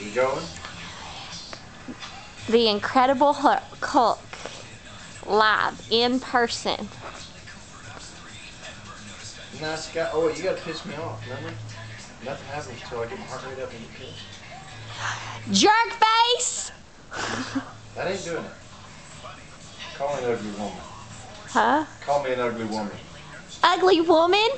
You going? The Incredible Hulk live in person. Nice guy. Oh, you gotta piss me off, remember? Nothing happens until I get my heart rate up and you piss. Jerk face! That ain't doing it. Call me an ugly woman. Huh? Call me an ugly woman. Ugly woman?